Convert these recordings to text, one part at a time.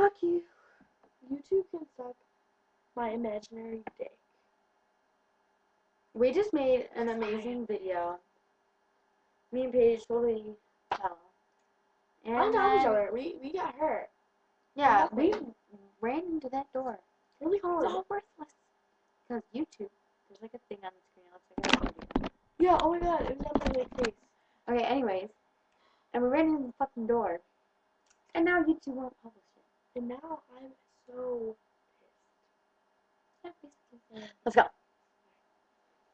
Fuck you. YouTube can suck my imaginary dick. We just made an amazing video. Me and Paige totally fell. And On top of each other, we we got hurt. Yeah, we ran into that door. Really hard. It's all worthless. Because YouTube, there's like a thing on the screen. It looks like a. Yeah. Oh my god, it was on my face. Okay, anyways. And we ran into the fucking door. And now YouTube won't publish. And now I'm so Let's go.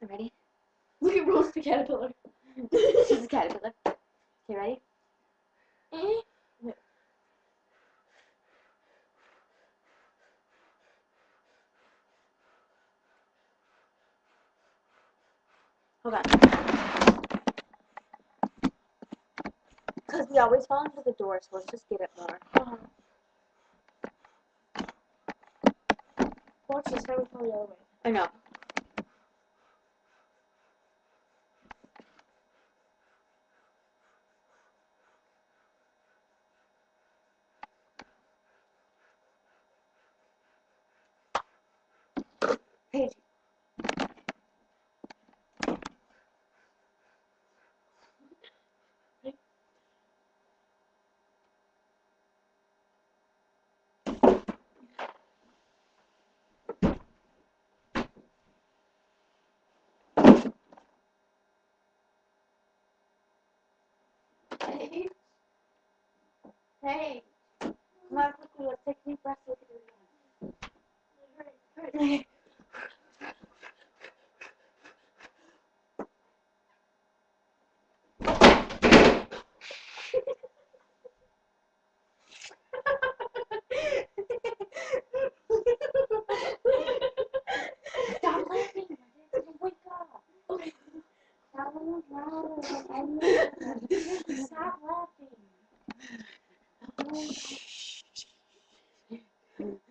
You ready? Look at Rose the caterpillar. She's a caterpillar. Okay, ready? Eh? Hold on. Because we always fall into the door, so let's just get it more. Uh-huh. Watch this time we fall the other way. I know. Hey. Hey. Come on, take deep at up. Stop laughing. Stop laughing. Thank you.